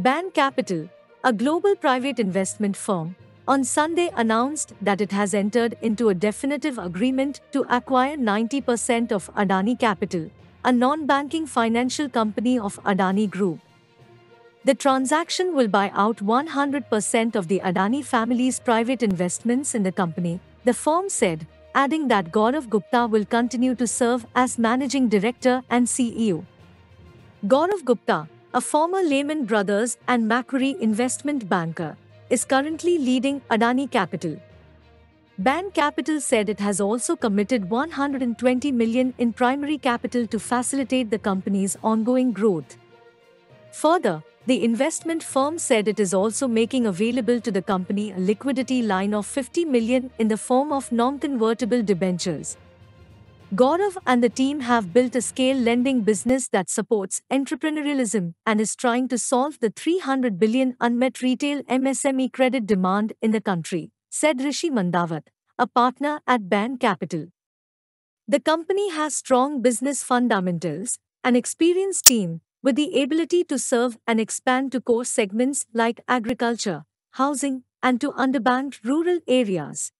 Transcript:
Bain Capital, a global private investment firm, on Sunday announced that it has entered into a definitive agreement to acquire 90% of Adani Capital, a non banking financial company of Adani Group. The transaction will buy out 100% of the Adani family's private investments in the company, the firm said, adding that Gaurav Gupta will continue to serve as managing director and CEO. Gaurav Gupta, a former Lehman Brothers and Macquarie investment banker, is currently leading Adani Capital. Bain Capital said it has also committed 120 million in primary capital to facilitate the company's ongoing growth. Further, the investment firm said it is also making available to the company a liquidity line of 50 million in the form of non-convertible debentures. Gaurav and the team have built a scale lending business that supports entrepreneurialism and is trying to solve the 300 billion unmet retail MSME credit demand in the country, said Rishi Mandawat, a partner at Bain Capital. The company has strong business fundamentals, an experienced team, with the ability to serve and expand to core segments like agriculture, housing, and to underbanked rural areas.